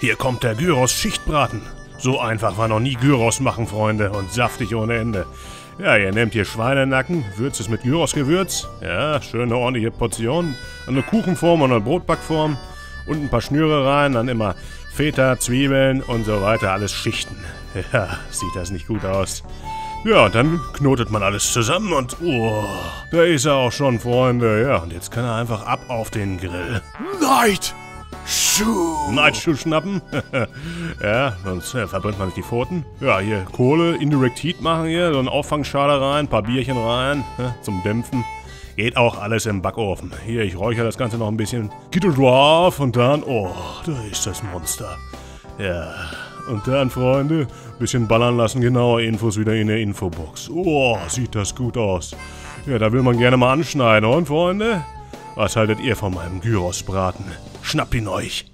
Hier kommt der Gyros-Schichtbraten. So einfach war noch nie Gyros machen, Freunde, und saftig ohne Ende. Ja, ihr nehmt hier Schweinenacken, würzt es mit Gyros-Gewürz. Ja, schöne ordentliche Portion. Eine Kuchenform und eine Brotbackform. Und ein paar Schnüre rein, dann immer Feta, Zwiebeln und so weiter, alles Schichten. Ja, sieht das nicht gut aus. Ja, und dann knotet man alles zusammen und oh, da ist er auch schon, Freunde. Ja, und jetzt kann er einfach ab auf den Grill. Night! Schuh! Nightschuh schnappen. ja, sonst äh, verbrennt man sich die Pfoten. Ja, hier Kohle, Indirect Heat machen hier, so ein Auffangschale rein, ein paar Bierchen rein, äh, zum Dämpfen. Geht auch alles im Backofen. Hier, ich räuchere das Ganze noch ein bisschen. Kittel drauf und dann, oh, da ist das Monster. Ja, und dann, Freunde, bisschen ballern lassen, genaue Infos wieder in der Infobox. Oh, sieht das gut aus. Ja, da will man gerne mal anschneiden, und Freunde? Was haltet ihr von meinem Gyrosbraten? Schnappt ihn euch!